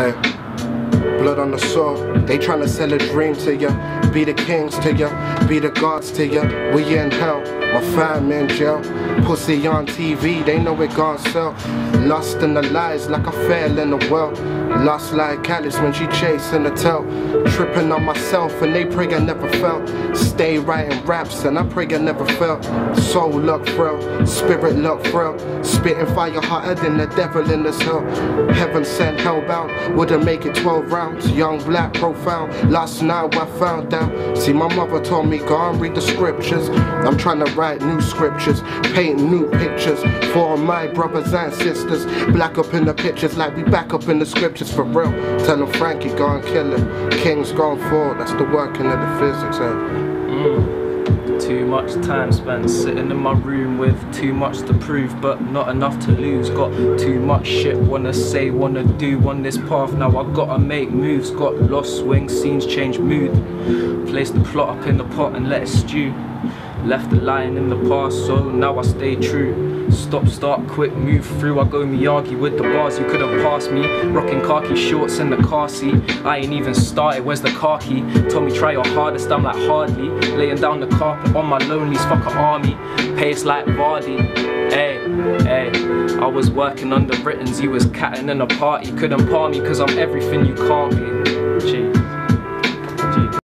Hey. Blood on the soil, they tryna sell a dream to ya. Be the kings to ya, be the gods to ya. We in hell, my fam in jail. Pussy on TV, they know it gon' sell. Lost in the lies like I fell in the well. Lost like Alice when she chasing the tail. Tripping on myself and they pray I never felt. Stay writing raps and I pray I never felt. Soul look frail, spirit look frail. Spitting fire hotter than the devil in this hell. Heaven sent hellbound, wouldn't make it 12 rounds. Young black profound, last night I found out. See my mother told me go and read the scriptures. I'm trying to write new scriptures, paint new pictures for my brothers and sisters. Black up in the pictures like we back up in the scriptures for real. Tell them Frankie go and kill him. King's gone forward, that's the working of the physics. Eh? Mm. Too much time spent sitting in my room with too much to prove, but not enough to lose. Got too much shit, wanna say, wanna do on this path. Now I gotta make moves. Got lost swings, scenes change mood. Place the plot up in the pot and let it stew. Left the line in the past, so now I stay true. Stop, start, quick, move through. I go Miyagi with the bars, you couldn't pass me. Rocking khaki shorts in the car seat. I ain't even started, where's the car key? Told me try your hardest, I'm like hardly. Laying down the carpet on my lonelies, fuck a army. Pace like Vardy. Hey, hey, I was working the writtens, you was catting in a party. Couldn't par me, cause I'm everything you can't be. Gee.